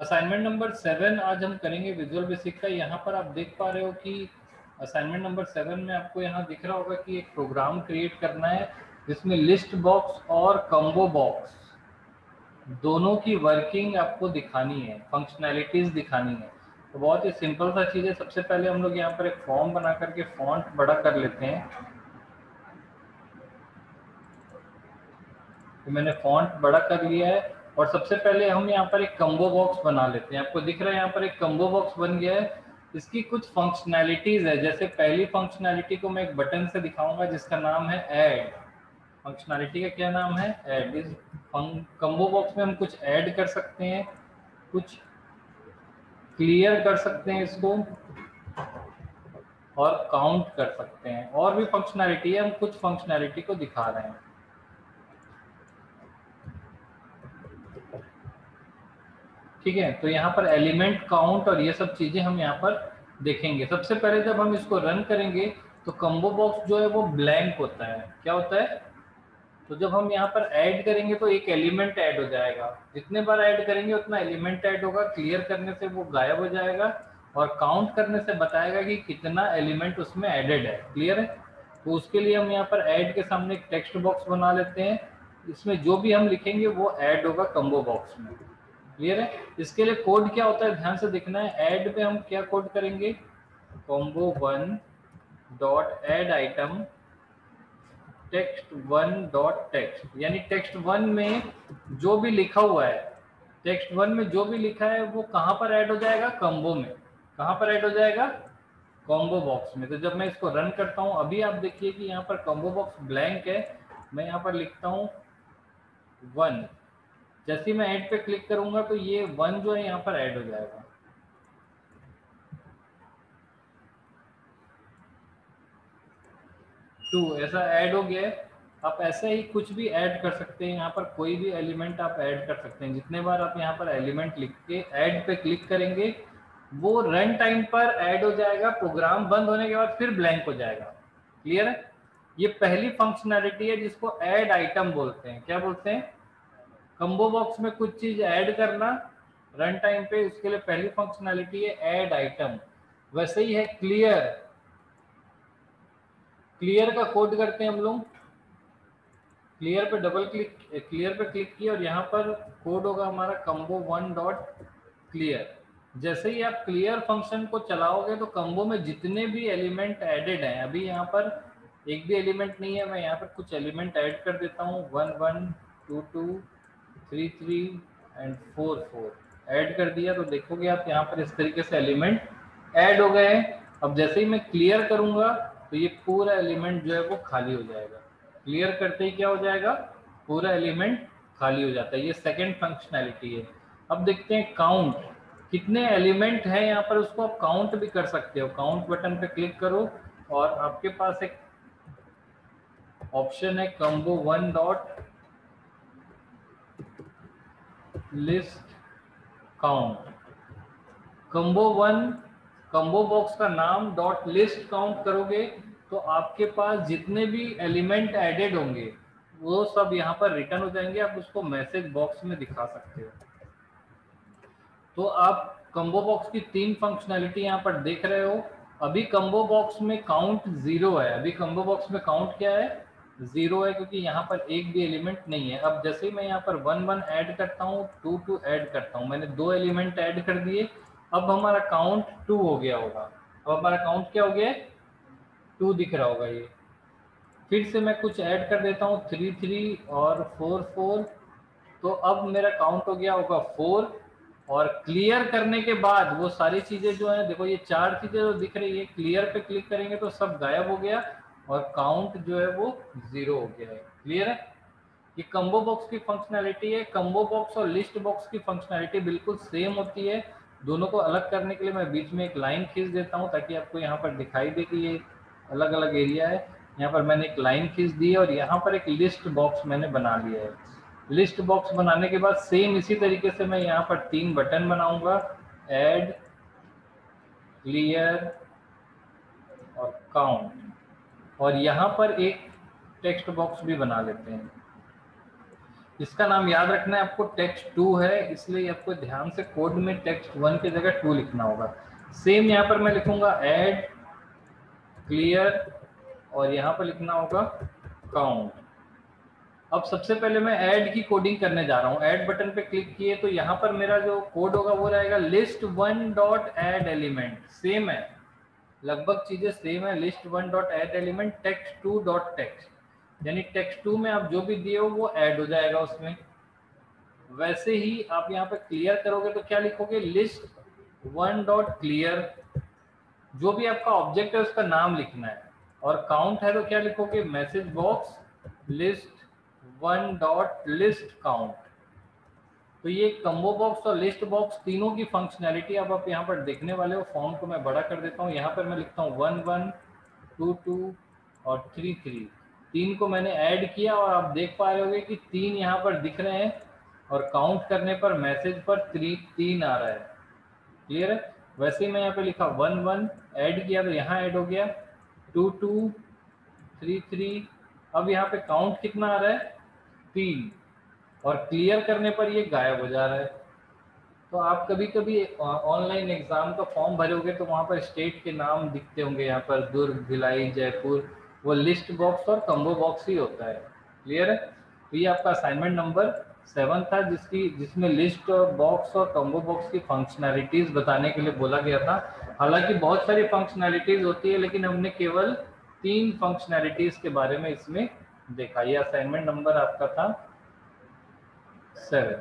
Assignment number seven आज हम करेंगे विजुअल बेसिक का। यहाँ पर आप देख पा रहे हो कि असाइनमेंट नंबर सेवन में आपको यहाँ दिख रहा होगा कि एक प्रोग्राम क्रिएट करना है, जिसमें लिस्ट बॉक्स और कम्बो बॉक्स दोनों की वर्किंग आपको दिखानी है फंक्शनैलिटीज दिखानी है। तो बहुत ही सिंपल सा चीज़ है। सबसे पहले हम लोग यहाँ पर एक फॉर्म बना करके फॉन्ट बड़ा कर लेते हैं। तो मैंने फॉन्ट बड़ा कर लिया है। और सबसे पहले हम यहाँ पर एक कम्बो बॉक्स बना लेते हैं। आपको दिख रहा है यहाँ पर एक कम्बो बॉक्स बन गया है। इसकी कुछ फंक्शनैलिटीज है। जैसे पहली फंक्शनैलिटी को मैं एक बटन से दिखाऊँगा, जिसका नाम है ऐड फंक्शनैलिटी का क्या नाम है? ऐड इस कम्बो बॉक्स में हम कुछ ऐड कर सकते हैं। कुछ क्लियर कर सकते हैं इसको। और काउंट कर सकते हैं। और भी फंक्शनैलिटी है। हम कुछ फंक्शनैलिटी को दिखा रहे हैं। ठीक है? तो यहाँ पर एलिमेंट काउंट और ये सब चीज़ें हम यहाँ पर देखेंगे। सबसे पहले जब हम इसको रन करेंगे तो कम्बो बॉक्स जो है वो ब्लैंक होता है। क्या होता है? तो जब हम यहाँ पर ऐड करेंगे तो एक एलिमेंट ऐड हो जाएगा। जितने बार ऐड करेंगे, उतना एलिमेंट ऐड होगा। क्लियर करने से वो गायब हो जाएगा और काउंट करने से बताएगा कि कितना एलिमेंट उसमें एडेड है। क्लियर है? तो उसके लिए हम यहाँ पर ऐड के सामने एक टेक्स्ट बॉक्स बना लेते हैं। इसमें जो भी हम लिखेंगे, वो ऐड होगा कम्बो बॉक्स में। क्लियर है? इसके लिए कोड क्या होता है? ध्यान से देखना है। ऐड पे हम क्या कोड करेंगे? Combo one dot add item text one dot text यानी टेक्स्ट वन में जो भी लिखा हुआ है टेक्स्ट वन में जो भी लिखा है, वो कहाँ पर ऐड हो जाएगा? कॉम्बो में। कहाँ पर ऐड हो जाएगा? कॉम्बो बॉक्स में। तो जब मैं इसको रन करता हूँ, अभी आप देखिए कि यहाँ पर कॉम्बो बॉक्स ब्लैंक है। मैं यहाँ पर लिखता हूँ वन जैसे मैं ऐड पे क्लिक करूँगा तो ये वन जो है यहाँ पर ऐड हो जाएगा। टू ऐसा ऐड हो गया आप ऐसे ही कुछ भी ऐड कर सकते हैं। यहाँ पर कोई भी एलिमेंट आप ऐड कर सकते हैं। जितने बार आप यहाँ पर एलिमेंट लिख के ऐड पे क्लिक करेंगे, वो रन टाइम पर ऐड हो जाएगा। प्रोग्राम बंद होने के बाद फिर ब्लैंक हो जाएगा। क्लियर है? ये पहली फंक्शनैलिटी है जिसको ऐड आइटम बोलते हैं। क्या बोलते हैं? कम्बो बॉक्स में कुछ चीज़ ऐड करना रन टाइम पे उसके लिए पहली फंक्शनैलिटी है ऐड आइटम वैसे ही है क्लियर क्लियर का कोड करते हैं हम लोग. क्लियर पे डबल क्लिक क्लियर पे क्लिक किया और यहाँ पर कोड होगा हमारा कम्बो वन डॉट क्लियर जैसे ही आप क्लियर फ़ंक्शन को चलाओगे तो कम्बो में जितने भी एलिमेंट एडेड हैं, अभी यहाँ पर एक भी एलिमेंट नहीं है, मैं यहाँ पर कुछ एलिमेंट ऐड कर देता हूँ. One one two two three three and four four. Add कर दिया तो देखोगे आप यहाँ पर इस तरीके से एलिमेंट ऐड हो गए अब जैसे ही मैं क्लियर करूँगा तो ये पूरा एलिमेंट जो है वो खाली हो जाएगा। क्लियर करते ही क्या हो जाएगा? पूरा एलिमेंट खाली हो जाता है। ये सेकेंड फंक्शनैलिटी है। अब देखते हैं काउंट कितने एलिमेंट हैं यहाँ पर उसको आप काउंट भी कर सकते हो। काउंट बटन पे क्लिक करो और आपके पास एक ऑप्शन है combo one dot list count. Combo one combo box का नाम डॉट लिस्ट काउंट करोगे तो आपके पास जितने भी एलिमेंट एडेड होंगे, वो सब यहाँ पर रिटर्न हो जाएँगे, आप उसको मैसेज बॉक्स में दिखा सकते हो। तो आप कम्बो बॉक्स की तीन फंक्शनैलिटी यहाँ पर देख रहे हो। अभी कम्बो बॉक्स में काउंट ज़ीरो है। अभी कम्बो बॉक्स में काउंट क्या है? ज़ीरो है क्योंकि यहाँ पर एक भी एलिमेंट नहीं है। अब जैसे ही मैं यहाँ पर वन वन ऐड करता हूँ टू टू ऐड करता हूँ, मैंने दो एलिमेंट ऐड कर दिए, अब हमारा काउंट टू हो गया होगा। अब हमारा काउंट क्या हो गया? टू दिख रहा होगा ये। फिर से मैं कुछ ऐड कर देता हूँ थ्री थ्री और फोर फोर तो अब मेरा काउंट हो गया होगा फोर और क्लियर करने के बाद वो सारी चीज़ें जो है, देखो ये चार चीज़ें जो दिख रही है क्लियर पे क्लिक करेंगे तो सब गायब हो गया। और काउंट जो है वो ज़ीरो हो गया है. क्लियर है? ये कम्बो बॉक्स की फंक्शनैलिटी है. कम्बो बॉक्स और लिस्ट बॉक्स की फंक्शनैलिटी बिल्कुल सेम होती है. दोनों को अलग करने के लिए मैं बीच में एक लाइन खींच देता हूँ ताकि आपको यहाँ पर दिखाई दे कि ये अलग अलग एरिया है. यहाँ पर मैंने एक लाइन खींच दी है और यहाँ पर एक लिस्ट बॉक्स मैंने बना लिया है. लिस्ट बॉक्स बनाने के बाद सेम इसी तरीके से मैं यहाँ पर तीन बटन बनाऊँगा. एड क्लियर और काउंट और यहाँ पर एक टेक्स्ट बॉक्स भी बना लेते हैं। इसका नाम याद रखना है, आपको टेक्स्ट टू है, इसलिए आपको ध्यान से कोड में टेक्स्ट वन की जगह टू लिखना होगा। सेम यहाँ पर मैं लिखूँगा एड क्लियर और यहाँ पर लिखना होगा काउंट अब सबसे पहले मैं ऐड की कोडिंग करने जा रहा हूँ। ऐड बटन पे क्लिक किए तो यहाँ पर मेरा जो कोड होगा वो रहेगा list one dot add element same है। लगभग चीज़ें सेम है list one dot add element text two dot text यानी टेक्स्ट टू में आप जो भी दिए हो, वो ऐड हो जाएगा उसमें। वैसे ही आप यहाँ पे क्लियर करोगे तो क्या लिखोगे? लिस्ट वन डॉट क्लियर जो भी आपका ऑब्जेक्ट है, उसका नाम लिखना है। और काउंट है तो क्या लिखोगे? Message box list one dot list count तो ये कम्बो बॉक्स और लिस्ट बॉक्स तीनों की फंक्शनैलिटी अब आप यहाँ पर देखने वाले हो। फॉर्म को मैं बड़ा कर देता हूँ। यहाँ पर मैं लिखता हूँ वन वन टू टू और थ्री थ्री तीन को मैंने ऐड किया और आप देख पा रहे होगे कि तीन यहाँ पर दिख रहे हैं और काउंट करने पर मैसेज पर थ्री तीन आ रहा है। क्लियर है? वैसे मैं यहाँ पे लिखा वन वन ऐड किया तो यहाँ ऐड हो गया। टू टू थ्री थ्री अब यहाँ पे काउंट कितना आ रहा है? तीन। और क्लियर करने पर ये गायब हो जा रहा है। तो आप कभी कभी ऑनलाइन एग्ज़ाम का फॉर्म भरोगे तो वहाँ पर स्टेट के नाम दिखते होंगे। यहाँ पर दुर्ग, भिलाई, जयपुर, वो लिस्ट बॉक्स और कम्बो बॉक्स ही होता है। क्लियर है? तो ये आपका असाइनमेंट नंबर सेवन था, जिसकी, जिसमें लिस्ट और बॉक्स और कम्बो बॉक्स की फंक्शनैलिटीज बताने के लिए बोला गया था। हालाँकि बहुत सारी फंक्शनैलिटीज होती है, लेकिन हमने केवल तीन फंक्शनैलिटीज के बारे में इसमें देखा। ये असाइनमेंट नंबर आपका था seven